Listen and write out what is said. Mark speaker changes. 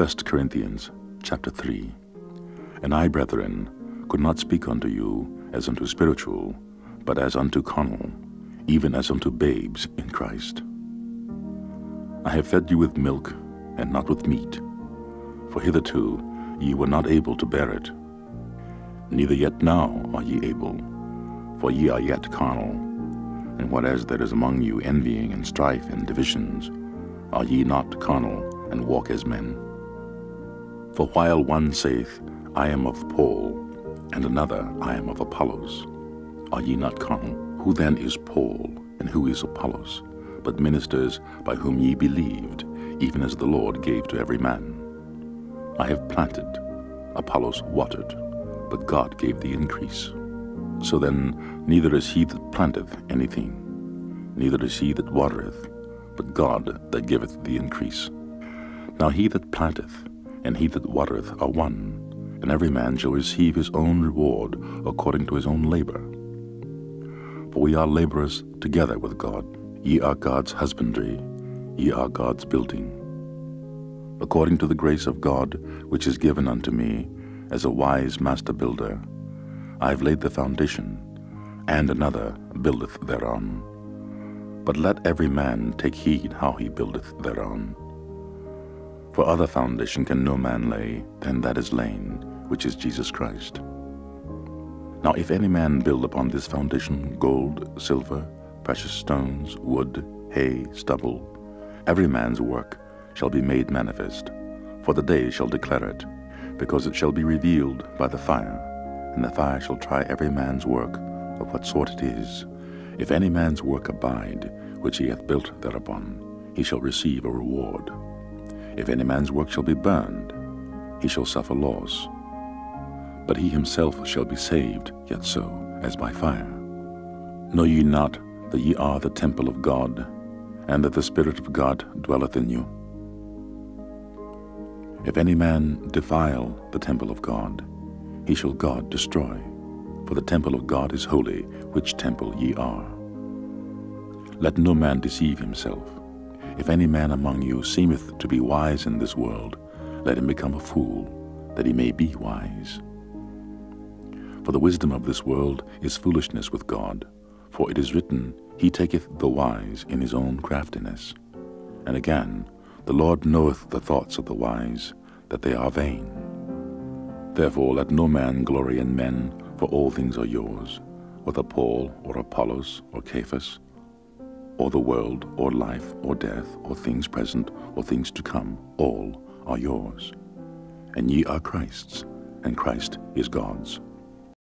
Speaker 1: 1 Corinthians chapter 3 And I, brethren, could not speak unto you as unto spiritual, but as unto carnal, even as unto babes in Christ. I have fed you with milk, and not with meat, for hitherto ye were not able to bear it. Neither yet now are ye able, for ye are yet carnal. And whereas there is among you envying and strife and divisions, are ye not carnal, and walk as men? For while one saith, I am of Paul, and another, I am of Apollos, are ye not carnal? Who then is Paul, and who is Apollos, but ministers by whom ye believed, even as the Lord gave to every man? I have planted, Apollos watered, but God gave the increase. So then, neither is he that planteth anything, neither is he that watereth, but God that giveth the increase. Now he that planteth and he that watereth are one, and every man shall receive his own reward according to his own labor. For we are laborers together with God. Ye are God's husbandry, ye are God's building. According to the grace of God which is given unto me, as a wise master builder, I have laid the foundation, and another buildeth thereon. But let every man take heed how he buildeth thereon. For other foundation can no man lay than that is laid, which is Jesus Christ. Now if any man build upon this foundation gold, silver, precious stones, wood, hay, stubble, every man's work shall be made manifest, for the day shall declare it, because it shall be revealed by the fire, and the fire shall try every man's work of what sort it is. If any man's work abide, which he hath built thereupon, he shall receive a reward. If any man's work shall be burned, he shall suffer loss. But he himself shall be saved, yet so, as by fire. Know ye not that ye are the temple of God, and that the Spirit of God dwelleth in you? If any man defile the temple of God, he shall God destroy. For the temple of God is holy, which temple ye are. Let no man deceive himself. If any man among you seemeth to be wise in this world, let him become a fool, that he may be wise. For the wisdom of this world is foolishness with God. For it is written, He taketh the wise in his own craftiness. And again, the Lord knoweth the thoughts of the wise, that they are vain. Therefore let no man glory in men, for all things are yours, whether Paul or Apollos or Cephas, or the world, or life, or death, or things present, or things to come, all are yours. And ye are Christ's, and Christ is God's.